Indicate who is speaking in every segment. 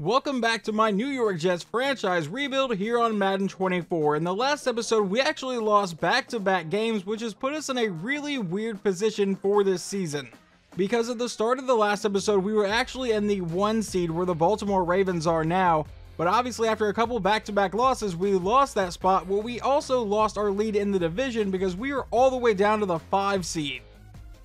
Speaker 1: Welcome back to my New York Jets franchise rebuild here on Madden 24. In the last episode, we actually lost back-to-back games, which has put us in a really weird position for this season. Because at the start of the last episode, we were actually in the one seed where the Baltimore Ravens are now, but obviously after a couple back-to-back losses, we lost that spot, where we also lost our lead in the division because we were all the way down to the five seed.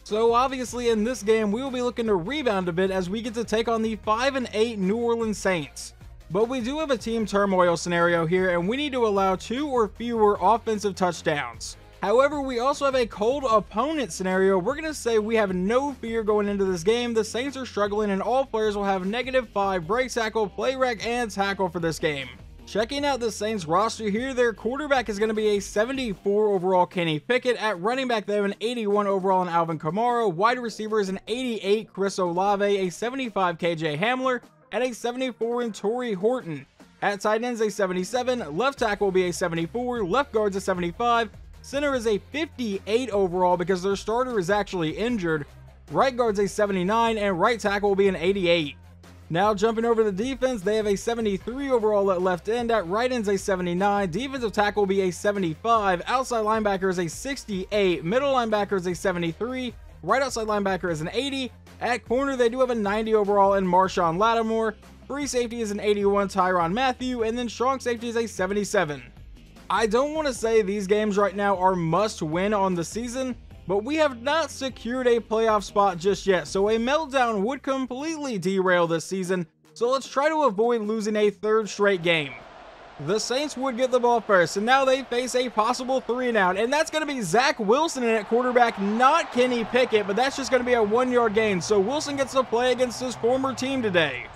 Speaker 1: So obviously in this game, we will be looking to rebound a bit as we get to take on the 5 and 8 New Orleans Saints. But we do have a team turmoil scenario here and we need to allow two or fewer offensive touchdowns. However, we also have a cold opponent scenario. We're going to say we have no fear going into this game. The Saints are struggling and all players will have negative 5 break tackle, play rec, and tackle for this game. Checking out the Saints roster here, their quarterback is going to be a 74 overall Kenny Pickett. At running back, they have an 81 overall in Alvin Kamara. Wide receiver is an 88 Chris Olave, a 75 KJ Hamler, and a 74 in Tory Horton. At tight ends, a 77. Left tackle will be a 74. Left guard's a 75. Center is a 58 overall because their starter is actually injured. Right guard's a 79, and right tackle will be an 88. Now jumping over the defense, they have a 73 overall at left end. At right end's a 79. Defensive tackle will be a 75. Outside linebacker is a 68. Middle linebacker is a 73. Right outside linebacker is an 80. At corner, they do have a 90 overall in Marshon Lattimore. Free safety is an 81 Tyrann Mathieu, And then strong safety is a 77. I don't want to say these games right now are must win on the season, but we have not secured a playoff spot just yet, so a meltdown would completely derail this season, so let's try to avoid losing a third straight game. The Saints would get the ball first, and now they face a possible three and out, and that's going to be Zach Wilson at quarterback, not Kenny Pickett, but that's just going to be a one-yard gain, so Wilson gets to play against his former team today.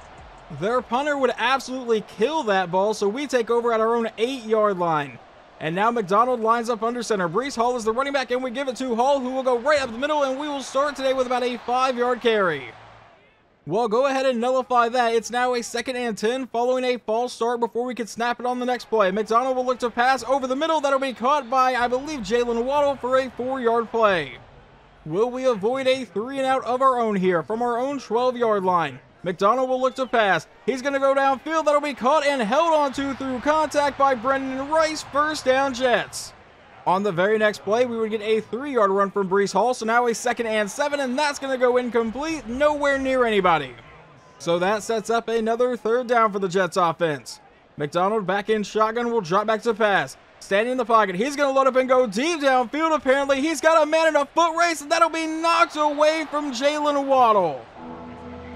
Speaker 1: Their punter would absolutely kill that ball, so we take over at our own 8-yard line. And now McDonald lines up under center. Breece Hall is the running back, and we give it to Hall, who will go right up the middle, and we will start today with about a five-yard carry. Well, go ahead and nullify that. It's now a second and 10 following a false start before we can snap it on the next play. McDonald will look to pass over the middle. That'll be caught by, I believe, Jaylen Waddle for a four-yard play. Will we avoid a three and out of our own here from our own 12-yard line? McDonald will look to pass. He's going to go downfield. That'll be caught and held onto through contact by Brendan Rice. First down Jets. On the very next play, we would get a three-yard run from Breece Hall, so now a second and seven, and that's going to go incomplete, nowhere near anybody. So that sets up another third down for the Jets offense. McDonald back in shotgun will drop back to pass. Standing in the pocket, he's going to load up and go deep downfield. Apparently, he's got a man in a foot race, and that'll be knocked away from Jaylen Waddle.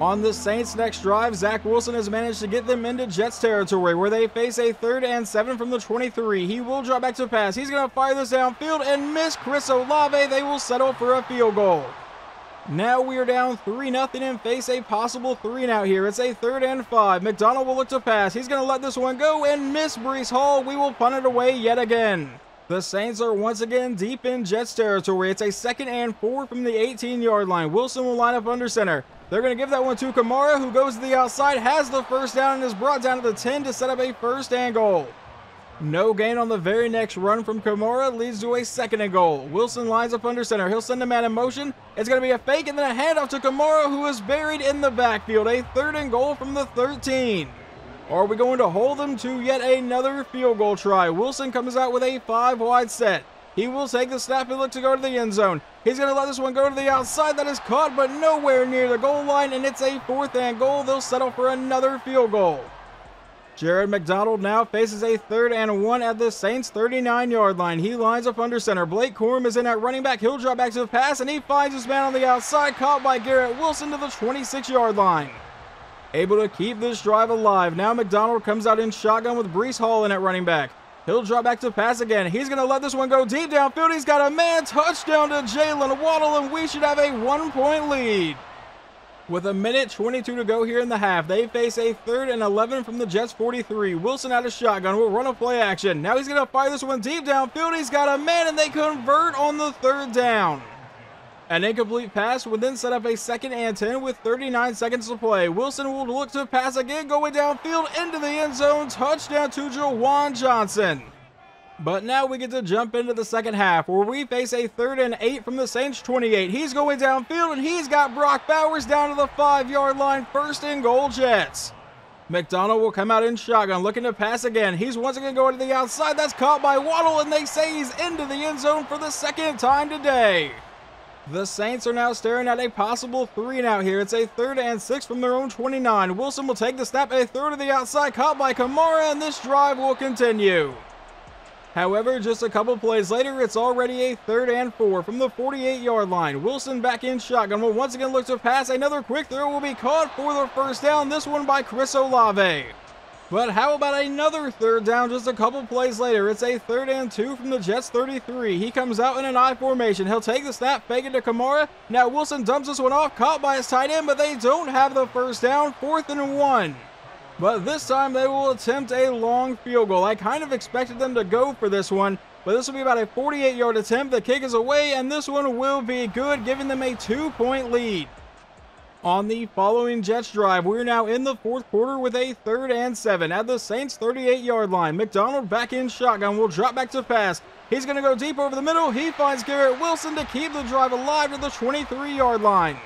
Speaker 1: On the Saints' next drive, Zach Wilson has managed to get them into Jets territory where they face a third and seven from the 23. He will drop back to pass. He's going to fire this downfield and miss Chris Olave. They will settle for a field goal. Now we are down 3 0 and face a possible 3 and out here. It's a third and five. McDonald will look to pass. He's going to let this one go and miss Breece Hall. We will punt it away yet again. The Saints are once again deep in Jets territory. It's a second and four from the 18 yard line. Wilson will line up under center. They're going to give that one to Kamara, who goes to the outside, has the first down, and is brought down to the 10 to set up a first and goal. No gain on the very next run from Kamara leads to a second and goal. Wilson lines up under center. He'll send a man in motion. It's going to be a fake and then a handoff to Kamara, who is buried in the backfield. A third and goal from the 13. Are we going to hold them to yet another field goal try? Wilson comes out with a five wide set. He will take the snap and look to go to the end zone. He's going to let this one go to the outside. That is caught, but nowhere near the goal line, and it's a fourth and goal. They'll settle for another field goal. Jared McDonald now faces a third and one at the Saints 39 yard line. He lines up under center. Blake Corum is in at running back. He'll drop back to the pass, and he finds his man on the outside, caught by Garrett Wilson to the 26 yard line. Able to keep this drive alive. Now McDonald comes out in shotgun with Breece Hall in at running back. He'll drop back to pass again. He's going to let this one go deep downfield. He's got a man touchdown to Jaylen Waddle, and we should have a one point lead. With a minute 22 to go here in the half, they face a third and 11 from the Jets 43. Wilson out of shotgun will run a play action. Now he's going to fire this one deep downfield. He's got a man, and they convert on the third down. An incomplete pass would then set up a second and 10 with 39 seconds to play. Wilson will look to pass again, going downfield into the end zone. Touchdown to Juwan Johnson. But now we get to jump into the second half where we face a third and eight from the Saints 28. He's going downfield and he's got Brock Bowers down to the five yard line. First and goal, Jets. McDonald will come out in shotgun, looking to pass again. He's once again going to the outside. That's caught by Waddle, and they say he's into the end zone for the second time today. The Saints are now staring at a possible three and out here. It's a third and six from their own 29. Wilson will take the snap, a throw to the outside, caught by Kamara, and this drive will continue. However, just a couple plays later, it's already a third and four from the 48 yard line. Wilson back in shotgun will once again look to pass. Another quick throw will be caught for the first down, this one by Chris Olave. But how about another third down just a couple plays later? It's a third and two from the Jets 33. He comes out in an I formation. He'll take the snap, fake it to Kamara. Now Wilson dumps this one off, caught by his tight end, but they don't have the first down. Fourth and one. But this time they will attempt a long field goal. I kind of expected them to go for this one, but this will be about a 48 yard attempt. The kick is away, and this one will be good, giving them a two point lead. On the following Jets drive, we're now in the fourth quarter with a third and seven at the Saints 38 yard line. McDonald back in shotgun will drop back to pass. He's going to go deep over the middle. He finds Garrett Wilson to keep the drive alive to the 23 yard line.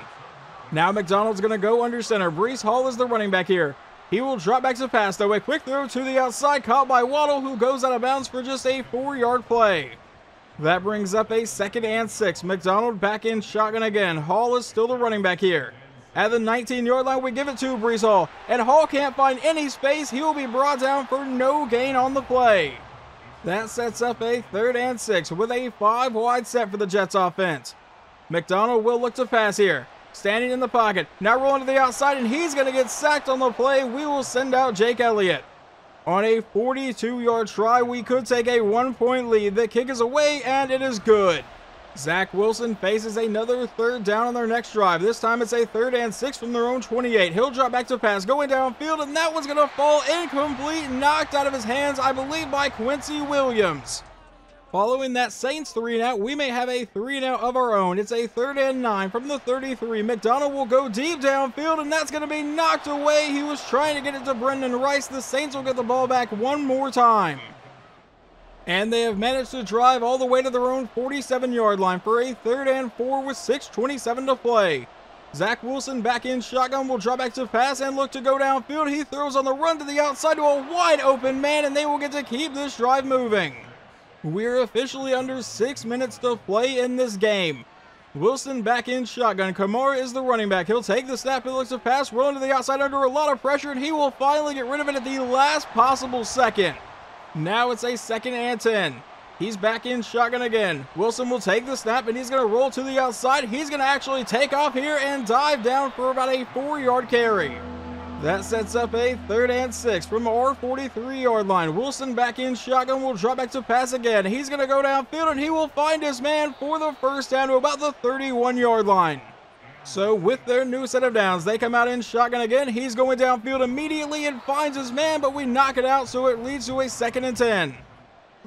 Speaker 1: Now McDonald's going to go under center. Breece Hall is the running back here. He will drop back to pass though. A quick throw to the outside caught by Waddle who goes out of bounds for just a four yard play. That brings up a second and six. McDonald back in shotgun again. Hall is still the running back here. At the 19 yard line, we give it to Breece Hall. And Hall can't find any space. He will be brought down for no gain on the play. That sets up a third and six with a five wide set for the Jets offense. McDonald will look to pass here. Standing in the pocket. Now rolling to the outside, and he's going to get sacked on the play. We will send out Jake Elliott. On a 42 yard try, we could take a one point lead. The kick is away, and it is good. Zach Wilson faces another third down on their next drive. This time it's a third and six from their own 28. He'll drop back to pass, going downfield, and that one's going to fall incomplete, knocked out of his hands, I believe, by Quincy Williams. Following that Saints three and out, we may have a three and out of our own. It's a third and nine from the 33. McDonald will go deep downfield, and that's going to be knocked away. He was trying to get it to Brendan Rice. The Saints will get the ball back one more time. And they have managed to drive all the way to their own 47 yard line for a third and four with 6.27 to play. Zach Wilson back in shotgun will drop back to pass and look to go downfield. He throws on the run to the outside to a wide open man, and they will get to keep this drive moving. We're officially under six minutes to play in this game. Wilson back in shotgun. Kamara is the running back. He'll take the snap. He looks to pass, rolling to the outside under a lot of pressure, and he will finally get rid of it at the last possible second. Now it's a second and 10. He's back in shotgun again. Wilson will take the snap and he's going to roll to the outside. He's going to actually take off here and dive down for about a four yard carry. That sets up a third and six from our 43 yard line. Wilson back in shotgun will drop back to pass again. He's going to go downfield and he will find his man for the first down to about the 31 yard line. So with their new set of downs, they come out in shotgun again. He's going downfield immediately and finds his man, but we knock it out, so it leads to a second and 10.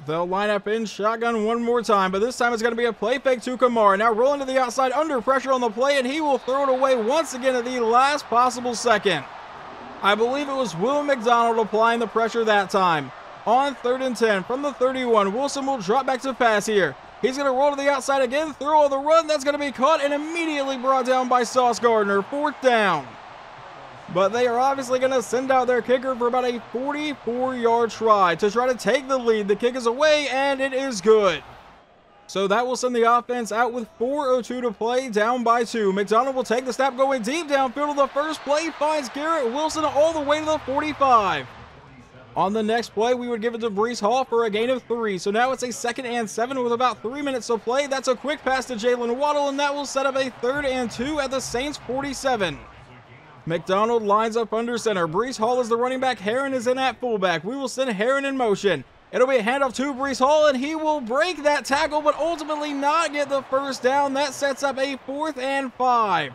Speaker 1: They'll line up in shotgun one more time, but this time it's going to be a play fake to Kamara. Now rolling to the outside under pressure on the play, and he will throw it away once again at the last possible second. I believe it was Will McDonald applying the pressure that time. On third and 10 from the 31, Wilson will drop back to pass here. He's going to roll to the outside again, throw on the run. That's going to be caught and immediately brought down by Sauce Gardner. Fourth down. But they are obviously going to send out their kicker for about a 44 yard try to try to take the lead. The kick is away and it is good. So that will send the offense out with 4.02 to play, down by two. McDonald will take the snap going deep downfield the first play, finds Garrett Wilson all the way to the 45. On the next play, we would give it to Breece Hall for a gain of three. So now it's a second and seven with about three minutes to play. That's a quick pass to Jaylen Waddle, and that will set up a third and two at the Saints 47. McDonald lines up under center. Breece Hall is the running back. Herron is in at fullback. We will send Herron in motion. It'll be a handoff to Breece Hall, and he will break that tackle, but ultimately not get the first down. That sets up a fourth and five.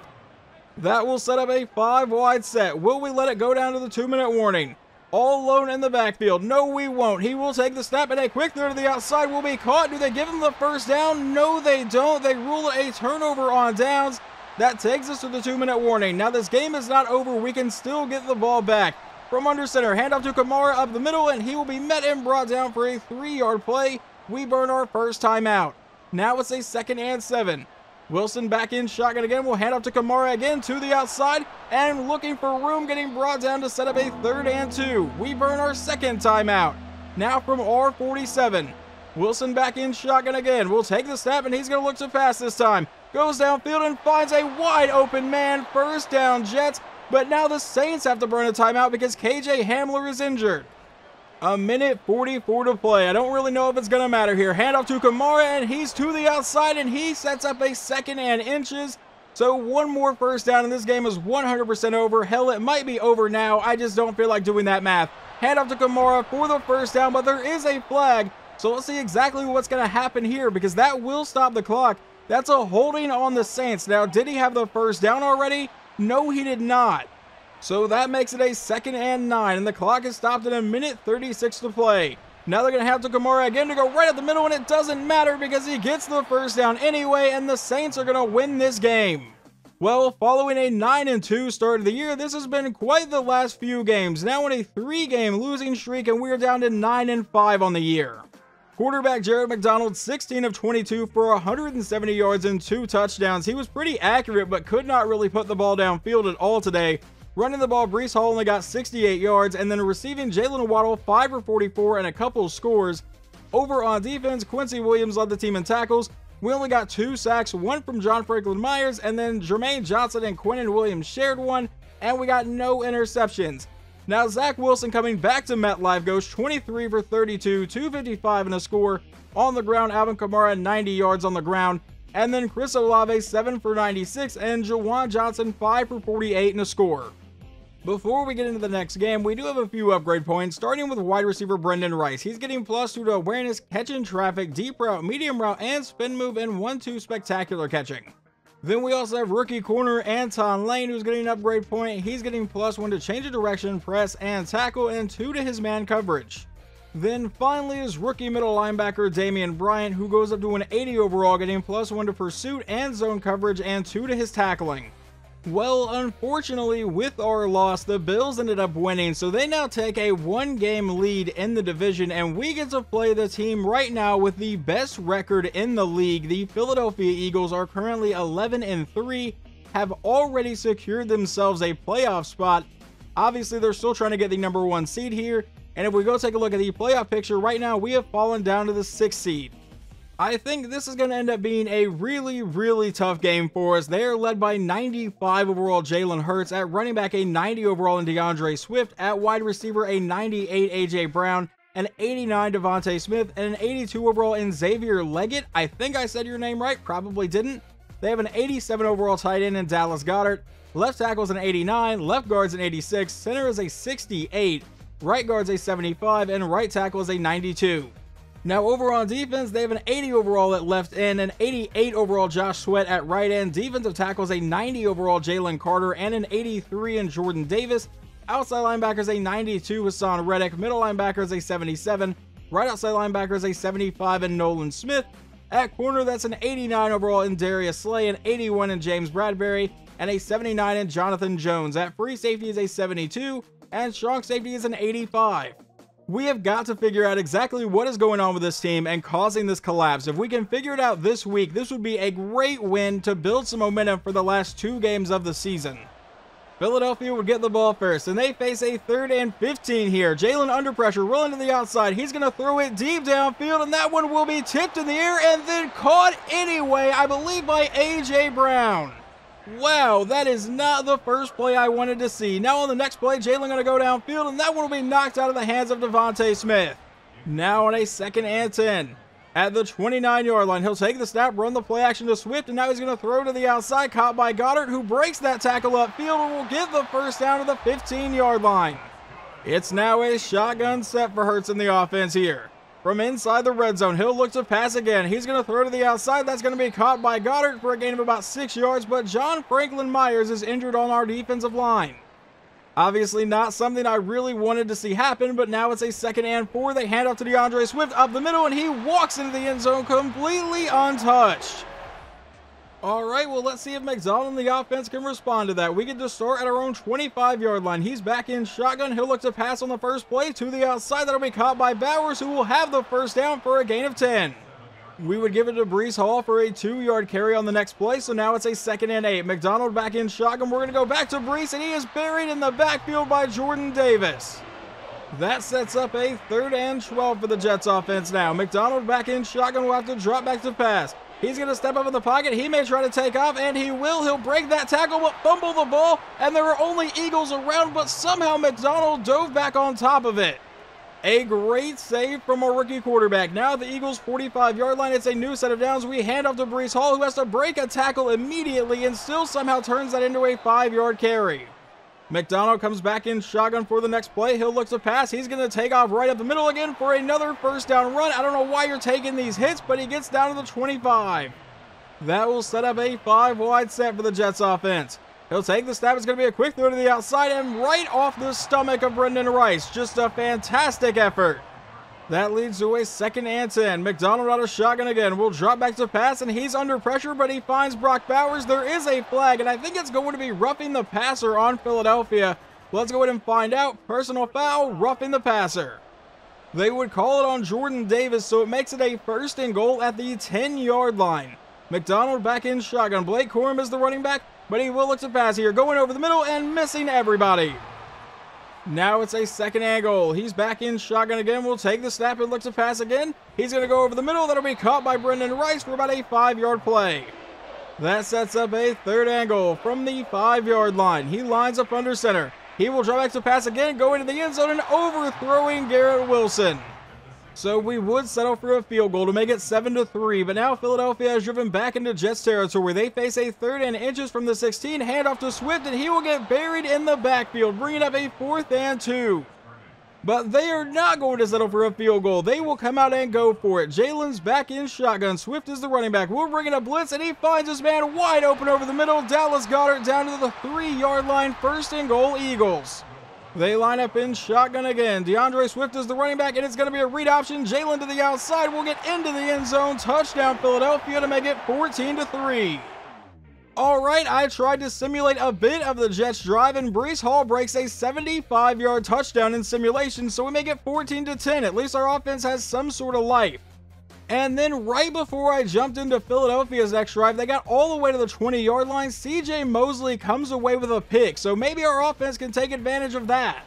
Speaker 1: That will set up a five wide set. Will we let it go down to the two minute warning? All alone in the backfield. No, we won't. He will take the snap and a quick throw to the outside will be caught. Do they give him the first down? No, they don't. They rule a turnover on downs. That takes us to the two minute warning. Now, this game is not over. We can still get the ball back. From under center, handoff to Kamara up the middle, and he will be met and brought down for a three yard play. We burn our first time out. Now it's a second and seven. Wilson back in shotgun again. We'll hand off to Kamara again to the outside and looking for room getting brought down to set up a third and two. We burn our second timeout. Now from R47. Wilson back in shotgun again. We'll take the snap and he's going to look to pass this time. Goes downfield and finds a wide open man. First down Jets. But now the Saints have to burn a timeout because KJ Hamler is injured. A minute 44 to play. I don't really know if it's going to matter here. Hand off to Kamara, and he's to the outside, and he sets up a second and inches. So one more first down, and this game is 100% over. Hell, it might be over now. I just don't feel like doing that math. Hand off to Kamara for the first down, but there is a flag. So let's see exactly what's going to happen here, because that will stop the clock. That's a holding on the Saints. Now, did he have the first down already? No, he did not. So that makes it a second and nine, and the clock is stopped at a minute 36 to play. Now they're going to have to Kamara again to go right at the middle, and it doesn't matter because he gets the first down anyway, and the Saints are going to win this game. Well, following a 9-2 start of the year, this has been quite the last few games. Now in a three-game losing streak, and we're down to 9-5 on the year. Quarterback Jared McDonald, 16 of 22 for 170 yards and two touchdowns. He was pretty accurate, but could not really put the ball downfield at all today. Running the ball, Breece Hall only got 68 yards, and then receiving Jaylen Waddle 5 for 44 and a couple scores. Over on defense, Quincy Williams led the team in tackles. We only got two sacks, one from John Franklin Myers, and then Jermaine Johnson and Quinnen Williams shared one, and we got no interceptions. Now, Zach Wilson coming back to MetLife goes 23 for 32, 255 and a score. On the ground, Alvin Kamara 90 yards on the ground. And then Chris Olave 7 for 96 and Juwan Johnson 5 for 48 and a score. Before we get into the next game, we do have a few upgrade points, starting with wide receiver Brendan Rice. He's getting plus 2 to awareness, catching traffic, deep route, medium route, and spin move, and 1-2 spectacular catching. Then we also have rookie corner Anton Lane, who's getting an upgrade point. He's getting plus 1 to change of direction, press, and tackle, and 2 to his man coverage. Then finally is rookie middle linebacker Damian Bryant, who goes up to an 80 overall, getting plus 1 to pursuit and zone coverage, and 2 to his tackling. Well, unfortunately, with our loss, the Bills ended up winning, so they now take a one game lead in the division, and we get to play the team right now with the best record in the league. The Philadelphia Eagles are currently 11 and 3, have already secured themselves a playoff spot. Obviously, they're still trying to get the number one seed here, and if we go take a look at the playoff picture right now, we have fallen down to the sixth seed. I think this is going to end up being a really, really tough game for us. They are led by 95 overall Jalen Hurts, at running back a 90 overall in D'Andre Swift, at wide receiver a 98 AJ Brown, an 89 DeVonta Smith, and an 82 overall in Xavier Legette. I think I said your name right, probably didn't. They have an 87 overall tight end in Dallas Goedert, Left tackle is an 89, left guard's an 86, center is a 68, right guard's a 75, and right tackle is a 92. Now, over on defense, they have an 80 overall at left end, an 88 overall Josh Sweat at right end. Defensive tackles a 90 overall Jalen Carter and an 83 in Jordan Davis. Outside linebackers a 92 Haason Reddick. Middle linebackers a 77. Right outside linebackers a 75 in Nolan Smith. At corner, that's an 89 overall in Darius Slay, an 81 in James Bradberry, and a 79 in Jonathan Jones. At free safety is a 72, and strong safety is an 85. We have got to figure out exactly what is going on with this team and causing this collapse. If we can figure it out this week, this would be a great win to build some momentum for the last two games of the season. Philadelphia would get the ball first, and they face a third and 15 here. Jalen under pressure, rolling to the outside. He's going to throw it deep downfield, and that one will be tipped in the air and then caught anyway, I believe by A.J. Brown. Wow, that is not the first play I wanted to see. Now on the next play, Jalen going to go downfield, and that one will be knocked out of the hands of DeVonta Smith. Now on a second and 10. At the 29-yard line, he'll take the snap, run the play action to Swift, and now he's going to throw to the outside, caught by Goedert, who breaks that tackle upfield and will get the first down to the 15-yard line. It's now a shotgun set for Hurts in the offense here. From inside the red zone, he'll look to pass again. He's going to throw to the outside. That's going to be caught by Goedert for a gain of about six yards, but John Franklin Myers is injured on our defensive line. Obviously not something I really wanted to see happen, but now it's a second and four. They hand off to D'Andre Swift up the middle, and he walks into the end zone completely untouched. All right, well, let's see if McDonald and the offense can respond to that. We get to start at our own 25-yard line. He's back in shotgun. He'll look to pass on the first play to the outside. That'll be caught by Bowers, who will have the first down for a gain of 10. We would give it to Breece Hall for a two-yard carry on the next play, so now it's a second and eight. McDonald back in shotgun. We're going to go back to Breece, and he is buried in the backfield by Jordan Davis. That sets up a third and 12 for the Jets offense now. McDonald back in shotgun will have to drop back to pass. He's going to step up in the pocket. He may try to take off, and he will. He'll break that tackle, but fumble the ball, and there are only Eagles around, but somehow McDonald dove back on top of it. A great save from our rookie quarterback. Now the Eagles' 45-yard line. It's a new set of downs. We hand off to Breece Hall, who has to break a tackle immediately and still somehow turns that into a five-yard carry. McDonald comes back in shotgun for the next play. He looks to pass. He's going to take off right up the middle again for another first down run. I don't know why you're taking these hits, but he gets down to the 25. That will set up a five wide set for the Jets offense. He'll take the snap. It's going to be a quick throw to the outside and right off the stomach of Brendan Rice. Just a fantastic effort. That leads to a second and 10. McDonald out of shotgun again. Will drop back to pass, and he's under pressure, but he finds Brock Bowers. There is a flag, and I think it's going to be roughing the passer on Philadelphia. Let's go ahead and find out. Personal foul, roughing the passer. They would call it on Jordan Davis, so it makes it a first and goal at the 10 yard line. McDonald back in shotgun. Blake Corum is the running back but he will look to pass here, going over the middle and missing everybody. Now it's a second angle. He's back in shotgun again. We'll take the snap and look to pass again. He's going to go over the middle. That'll be caught by Brendan Rice for about a five-yard play. That sets up a third angle from the five-yard line. He lines up under center. He will draw back to pass again, go into the end zone and overthrowing Garrett Wilson. So we would settle for a field goal to make it 7 to 3, but now Philadelphia has driven back into Jets territory where they face a third and inches from the 16, handoff to Swift, and he will get buried in the backfield, bringing up a fourth and two. But they are not going to settle for a field goal. They will come out and go for it. Jalen's back in shotgun. Swift is the running back. We'll bring in a blitz, and he finds his man wide open over the middle. Dallas Goedert down to the three-yard line. First and goal, Eagles. They line up in shotgun again. D'Andre Swift is the running back, and it's going to be a read option. Jalen to the outside We'll get into the end zone. Touchdown, Philadelphia, to make it 14 to 3. All right, I tried to simulate a bit of the Jets drive, and Breece Hall breaks a 75 yard touchdown in simulation, so we make it 14 to 10. At least our offense has some sort of life. And then right before I jumped into Philadelphia's next drive, they got all the way to the 20 yard line. CJ Mosley comes away with a pick, so maybe our offense can take advantage of that.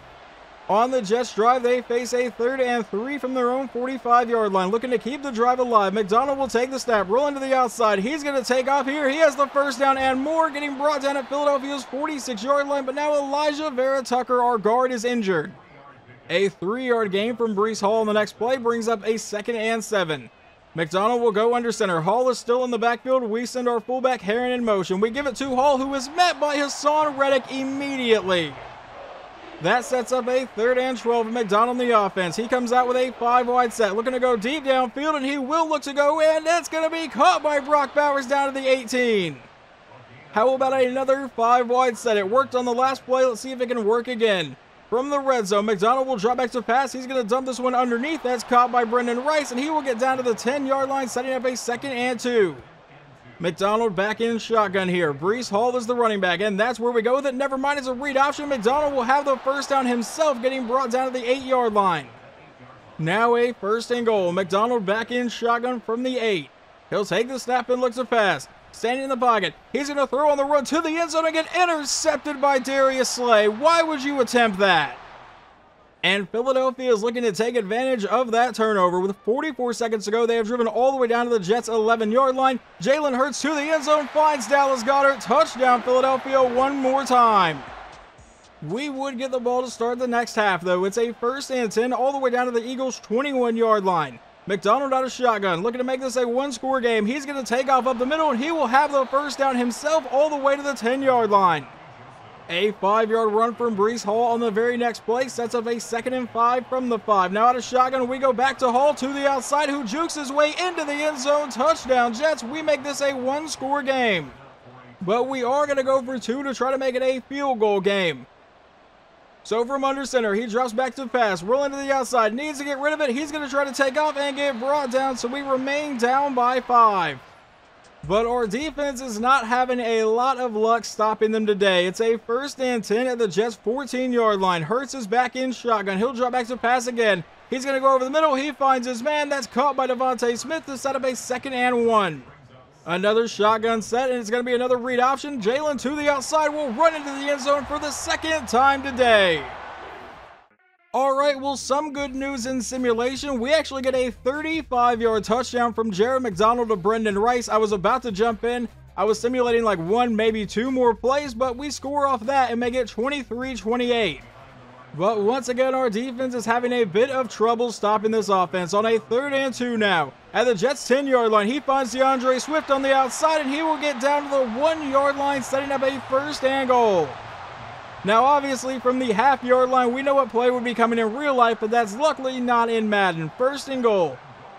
Speaker 1: On the Jets drive, they face a third and three from their own 45 yard line, looking to keep the drive alive. McDonald will take the snap, roll into the outside. He's going to take off here. He has the first down and more, getting brought down at Philadelphia's 46 yard line. But now Alijah Vera Tucker, our guard, is injured. A three yard gain from Breece Hall on the next play brings up a second and seven. McDonald will go under center. Hall is still in the backfield. We send our fullback Herron in motion. We give it to Hall, who is met by Haason Reddick immediately. That sets up a third and 12 McDonald in the offense. He comes out with a five wide set, looking to go deep downfield, and he will look to go in. That's going to be caught by Brock Bowers down to the 18. How about another five wide set? It worked on the last play. Let's see if it can work again from the red zone. McDonald will drop back to pass. He's going to dump this one underneath. That's caught by Brendan Rice, and he will get down to the 10 yard line, setting up a second and two. McDonald back in shotgun here. Breece Hall is the running back, and that's where we go with it. Never mind, it's a read option. McDonald will have the first down himself, getting brought down to the eight yard line. Now a first and goal. McDonald back in shotgun from the eight. He'll take the snap and looks to pass standing in the pocket. He's going to throw on the run to the end zone and get intercepted by Darius Slay. Why would you attempt that? And Philadelphia is looking to take advantage of that turnover. With 44 seconds to go, they have driven all the way down to the Jets' 11 yard line. Jalen Hurts to the end zone, finds Dallas Goedert. Touchdown, Philadelphia, one more time. We would get the ball to start the next half, though. It's a first and 10 all the way down to the Eagles' 21 yard line. McDonald out of shotgun, looking to make this a one-score game. He's going to take off up the middle, and he will have the first down himself all the way to the 10-yard line. A five-yard run from Breece Hall on the very next play sets up a second and five from the five. Now out of shotgun, we go back to Hall to the outside, who jukes his way into the end zone. Touchdown, Jets. We make this a one-score game. But we are going to go for two to try to make it a field goal game. So from under center, he drops back to pass, rolling to the outside, needs to get rid of it. He's going to try to take off and get brought down, so we remain down by five. But our defense is not having a lot of luck stopping them today. It's a first and 10 at the Jets 14 yard line. Hurts is back in shotgun. He'll drop back to pass again. He's going to go over the middle. He finds his man. That's caught by DeVonta Smith to set up a second and one. Another shotgun set, and it's going to be another read option. Jalen to the outside will run into the end zone for the second time today. Alright, well, some good news in simulation. We actually get a 35 yard touchdown from Jared McDonald to Brendan Rice. I was about to jump in. I was simulating like one, maybe two more plays, but we score off that and make it 23 28. But once again, our defense is having a bit of trouble stopping this offense on a third and two now. At the Jets 10 yard line, he finds D'Andre Swift on the outside and he will get down to the one yard line, setting up a first and goal. Now, obviously, from the half yard line, we know what play would be coming in real life, but that's luckily not in Madden. First and goal.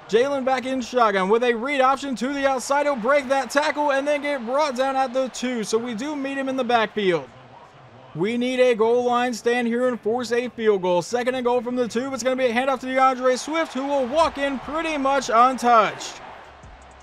Speaker 1: Jalen back in shotgun with a read option to the outside. He'll break that tackle and then get brought down at the two. So we do meet him in the backfield. We need a goal line stand here and force a field goal. Second and goal from the two. It's going to be a handoff to D'Andre Swift, who will walk in pretty much untouched.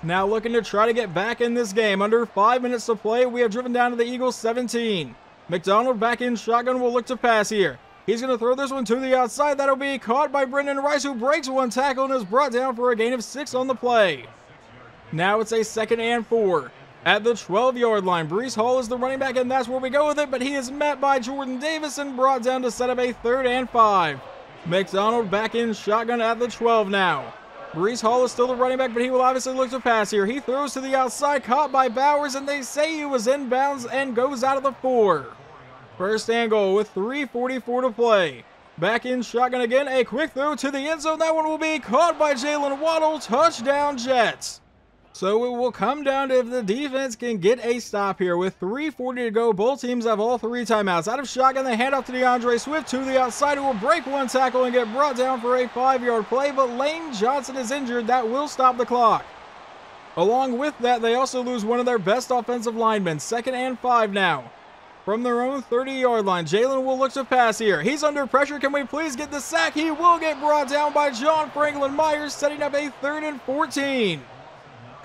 Speaker 1: Now looking to try to get back in this game. Under five minutes to play, we have driven down to the Eagles 17. McDonald back in shotgun will look to pass here. He's going to throw this one to the outside. That'll be caught by Brendan Rice, who breaks one tackle and is brought down for a gain of six on the play. Now it's a second and four. At the 12 yard line, Breece Hall is the running back, and that's where we go with it, but he is met by Jordan Davis and brought down to set up a third and five. McDonald back in shotgun at the 12 now. Breece Hall is still the running back, but he will obviously look to pass here. He throws to the outside, caught by Bowers, and they say he was inbounds and goes out of the four. First and goal with 3.44 to play. Back in shotgun again, a quick throw to the end zone. That one will be caught by Jaylen Waddle. Touchdown Jets. So it will come down to if the defense can get a stop here. With 3.40 to go, both teams have all three timeouts. Out of shotgun, they hand off to D'Andre Swift to the outside, who will break one tackle and get brought down for a five-yard play, but Lane Johnson is injured. That will stop the clock. Along with that, they also lose one of their best offensive linemen. Second and five now. From their own 30-yard line, Jalen will look to pass here. He's under pressure. Can we please get the sack? He will get brought down by John Franklin Myers, setting up a third and 14.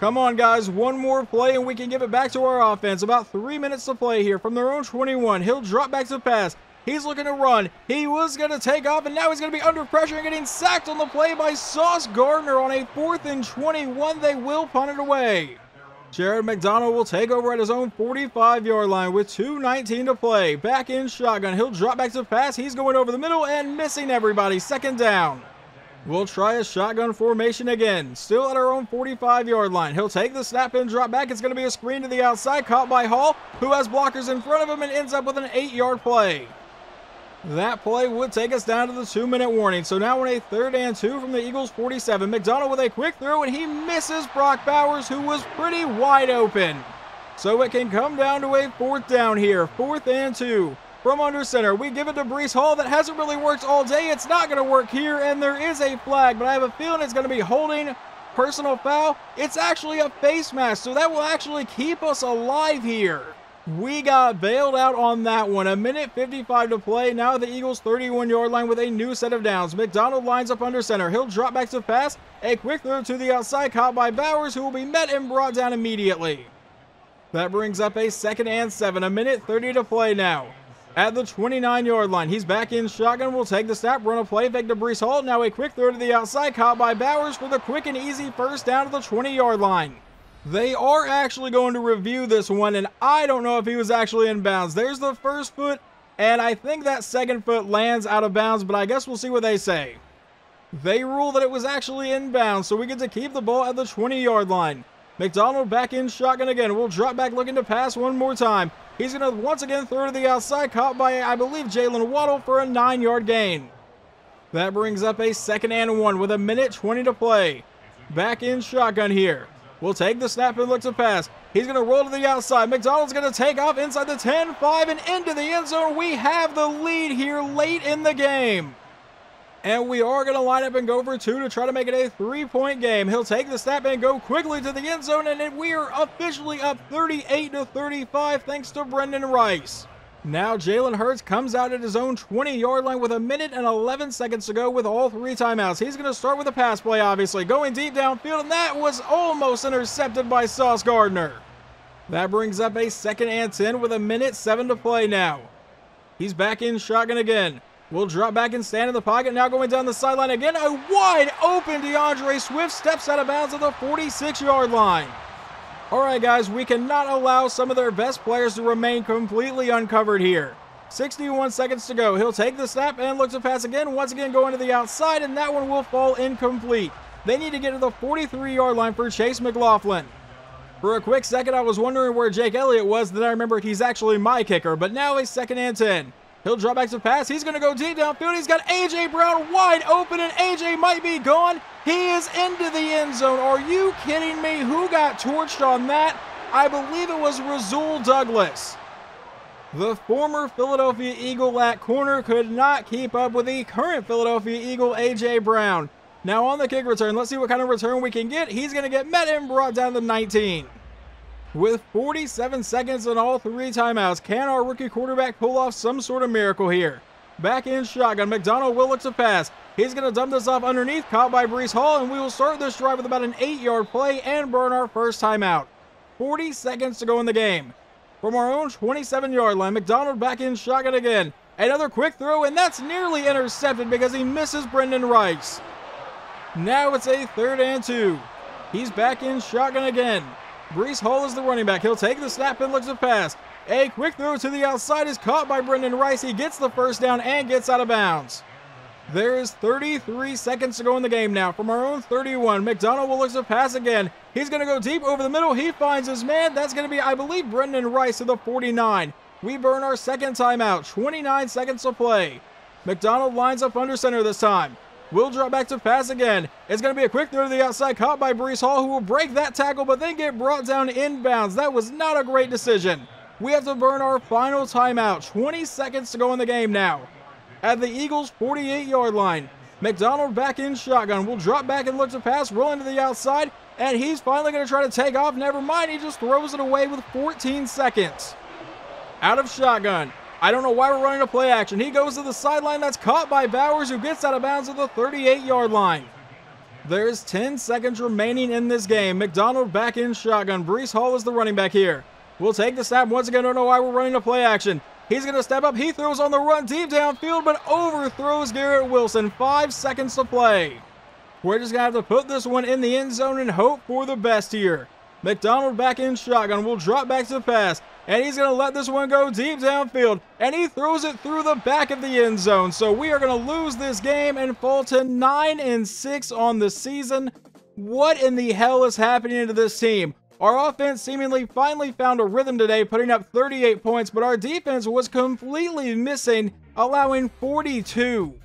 Speaker 1: Come on, guys. One more play and we can give it back to our offense. About three minutes to play here from their own 21. He'll drop back to pass. He's looking to run. He was going to take off, and now he's going to be under pressure and getting sacked on the play by Sauce Gardner on a fourth and 21. They will punt it away. Jared McDonald will take over at his own 45 yard line with 2.19 to play. Back in shotgun. He'll drop back to pass. He's going over the middle and missing everybody. Second down. We'll try a shotgun formation again. Still at our own 45 yard line. He'll take the snap and drop back. It's going to be a screen to the outside, caught by Hall, who has blockers in front of him and ends up with an 8 yard play. That play would take us down to the two minute warning. So now we're in a third and two from the Eagles 47. McDonald with a quick throw and he misses Brock Bowers, who was pretty wide open. So it can come down to a fourth down here. Fourth and two from under center. We give it to Breece Hall. That hasn't really worked all day. It's not going to work here, and there is a flag, but I have a feeling it's going to be holding personal foul. It's actually a face mask, so that will actually keep us alive here. We got bailed out on that one. A minute 55 to play. Now the Eagles 31 yard line with a new set of downs. McDonald lines up under center. He'll drop back to pass. A quick throw to the outside, caught by Bowers, who will be met and brought down immediately. That brings up a second and seven. A minute 30 to play now at the 29 yard line. He's back in shotgun, will take the snap, run a play fake to Breece Hall. Now a quick throw to the outside, caught by Bowers for the quick and easy first down to the 20 yard line. They are actually going to review this one, and I don't know if he was actually in bounds. There's the first foot, and I think that second foot lands out of bounds, but I guess we'll see what they say. They rule that it was actually in bounds, so we get to keep the ball at the 20 yard line. McDonald back in shotgun again. We'll drop back looking to pass one more time. He's going to once again throw to the outside, caught by, I believe, Jaylen Waddle for a nine yard gain. That brings up a second and one with a minute 20 to play. Back in shotgun here. We'll take the snap and look to pass. He's going to roll to the outside. McDonald's going to take off inside the 10 5 and into the end zone. We have the lead here late in the game. And we are going to line up and go for two to try to make it a three-point game. He'll take the snap and go quickly to the end zone, and then we are officially up 38 to 35 thanks to Brendan Rice. Now Jalen Hurts comes out at his own 20 yard line with a minute and 11 seconds to go with all three timeouts. He's going to start with a pass play, obviously, going deep downfield, and that was almost intercepted by Sauce Gardner. That brings up a second and 10 with a minute 7 to play now. He's back in shotgun again. Will drop back and stand in the pocket. Now going down the sideline again. A wide open D'Andre Swift steps out of bounds at the 46 yard line. All right, guys, we cannot allow some of their best players to remain completely uncovered here. 61 seconds to go. He'll take the snap and look to pass again. Once again, going to the outside, and that one will fall incomplete. They need to get to the 43 yard line for Chase McLaughlin. For a quick second, I was wondering where Jake Elliott was, then I remembered he's actually my kicker, but now a second and 10. He'll drop back to pass. He's going to go deep downfield. He's got A.J. Brown wide open, and A.J. might be gone. He is into the end zone. Are you kidding me? Who got torched on that? I believe it was Rasul Douglas. The former Philadelphia Eagle at corner could not keep up with the current Philadelphia Eagle, A.J. Brown. Now on the kick return, let's see what kind of return we can get. He's going to get met and brought down to 19. With 47 seconds and all three timeouts, can our rookie quarterback pull off some sort of miracle here? Back in shotgun, McDonald will look to pass. He's going to dump this off underneath, caught by Breece Hall, and we will start this drive with about an 8-yard play and burn our first timeout. 40 seconds to go in the game. From our own 27-yard line, McDonald back in shotgun again. Another quick throw, and that's nearly intercepted because he misses Brendan Rice. Now it's a third and two. He's back in shotgun again. Breece Hall is the running back. He'll take the snap and looks to pass. A quick throw to the outside is caught by Brendan Rice. He gets the first down and gets out of bounds. There is 33 seconds to go in the game now. From our own 31, McDonald will look to pass again. He's going to go deep over the middle. He finds his man. That's going to be, I believe, Brendan Rice to the 49. We burn our second timeout. 29 seconds to play. McDonald lines up under center this time. Will drop back to pass again. It's going to be a quick throw to the outside, caught by Breece Hall, who will break that tackle, but then get brought down inbounds. That was not a great decision. We have to burn our final timeout. 20 seconds to go in the game now. At the Eagles' 48-yard line, McDonald back in shotgun. Will drop back and look to pass, rolling to the outside, and he's finally going to try to take off. Never mind, he just throws it away with 14 seconds. Out of shotgun. I don't know why we're running a play action. He goes to the sideline. That's caught by Bowers, who gets out of bounds at the 38 yard line. There's 10 seconds remaining in this game. McDonald back in shotgun. Breece Hall is the running back here. We'll take the snap once again. Don't know why we're running a play action. He's going to step up. He throws on the run deep downfield, but overthrows Garrett Wilson. Five seconds to play. We're just going to have to put this one in the end zone and hope for the best here. McDonald back in shotgun. Will drop back to the pass and he's going to let this one go deep downfield, and he throws it through the back of the end zone. So we are going to lose this game and fall to 9 and 6 on the season. What in the hell is happening to this team? Our offense seemingly finally found a rhythm today, putting up 38 points, but our defense was completely missing, allowing 42.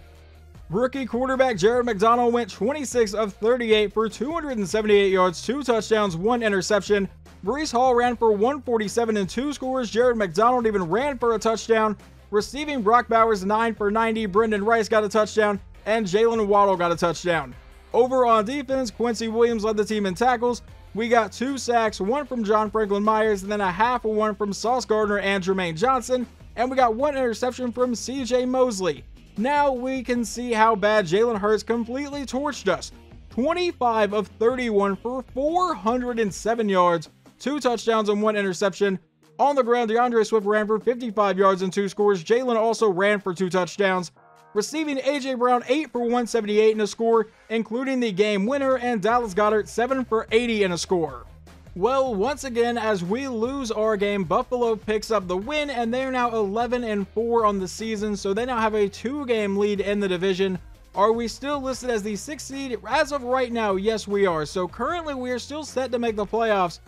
Speaker 1: Rookie quarterback Jared McDonald went 26 of 38 for 278 yards, two touchdowns, one interception. Breece Hall ran for 147 and two scores. Jared McDonald even ran for a touchdown. Receiving Brock Bowers 9 for 90. Brendan Rice got a touchdown. And Jaylen Waddle got a touchdown. Over on defense, Quincy Williams led the team in tackles. We got two sacks, one from John Franklin Myers, and then a half of one from Sauce Gardner and Jermaine Johnson. And we got one interception from CJ Mosley. Now we can see how bad Jalen Hurts completely torched us. 25 of 31 for 407 yards, two touchdowns and one interception. On the ground, D'Andre Swift ran for 55 yards and two scores. Jalen also ran for two touchdowns. Receiving A.J. Brown 8 for 178 in a score, including the game winner, and Dallas Goedert 7 for 80 in a score. Well, once again, as we lose our game, Buffalo picks up the win, and they are now 11 and 4 on the season, so they now have a two game lead in the division. Are we still listed as the sixth seed? As of right now, yes, we are. So currently, we are still set to make the playoffs,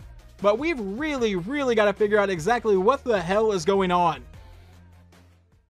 Speaker 1: but we've really, really got to figure out exactly what the hell is going on.